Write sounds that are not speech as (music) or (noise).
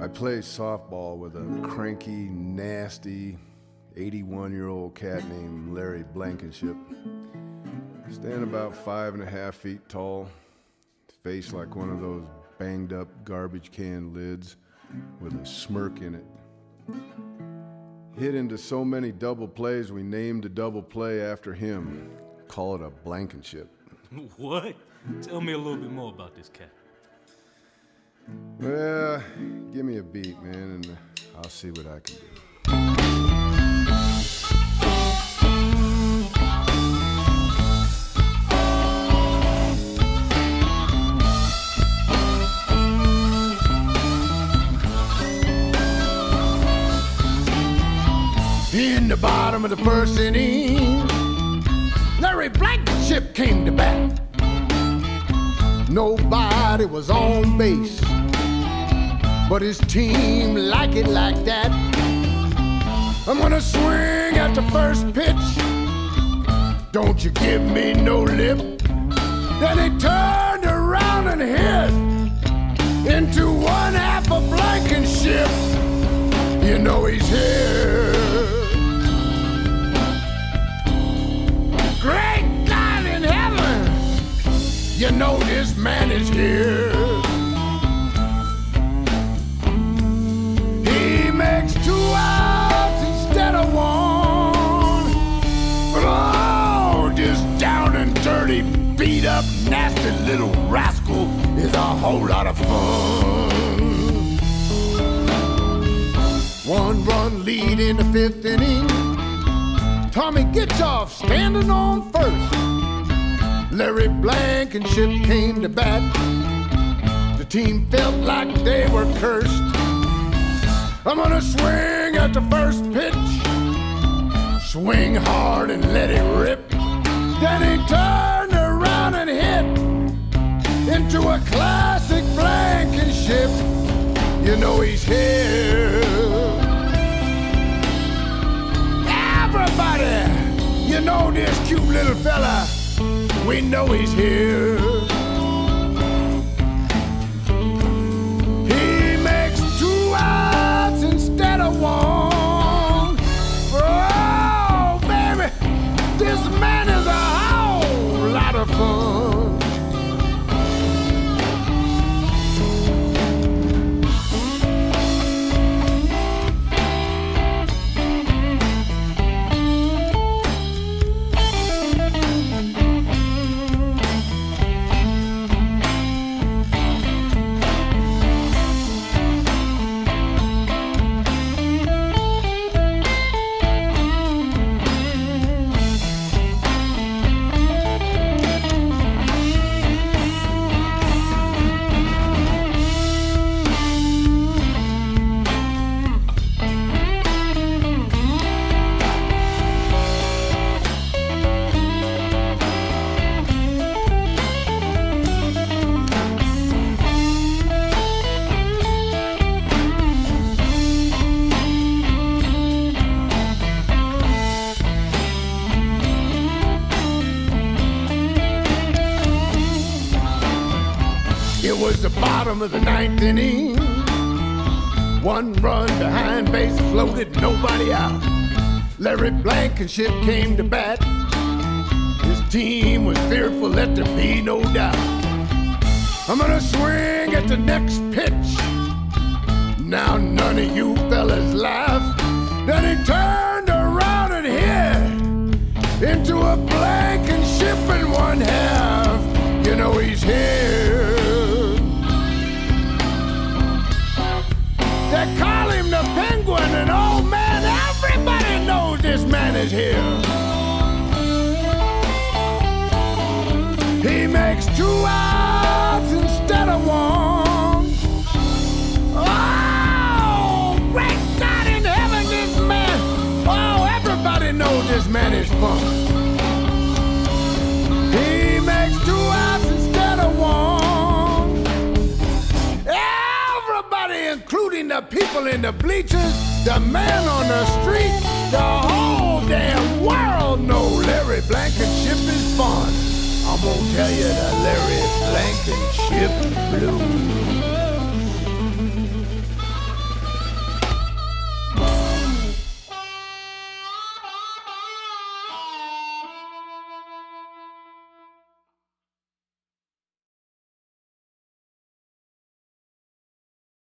I play softball with a cranky, nasty, 81 year old cat named Larry Blankenship. Stand about five and a half feet tall, face like one of those banged up garbage can lids with a smirk in it. Hit into so many double plays, we named the double play after him. Call it a Blankenship. (laughs) What? Tell me a little bit more about this cat. Well, give me a beat, man, and I'll see what I can do. In the bottom of the first inning, Larry Blankenship came to bat. Nobody was on base, but his team like it like that. I'm gonna swing at the first pitch. Don't you give me no lip. Then he turned around and hit into one half a Blankenship. You know he's here. Up, nasty little rascal is a whole lot of fun. One run lead in the fifth inning. Tommy gets off standing on first. Larry Blankenship came to bat. The team felt like they were cursed. I'm gonna swing at the first pitch. Swing hard and let it rip. A classic Blankenship. You know he's here. Everybody, you know this cute little fella. We know he's here. He makes two outs instead of one. Oh, baby, this man is a whole lot of fun. It was the bottom of the ninth inning. One run behind bases loaded, nobody out. Larry Blankenship came to bat. His team was fearful, let there be no doubt. I'm gonna swing at the next pitch. Now none of you fellas laugh. Then he turned around and hit into a Blankenship in one half. You know he's here. They call him the penguin, and oh man, everybody knows this man is here. He makes two outs instead of one. Oh, great God in heaven, this man. Oh, everybody knows this man is fun. He makes two outs including the people in the bleachers, the man on the street, the whole damn world know Larry Blankenship is fun. I'm gonna tell you the Larry Blankenship blues.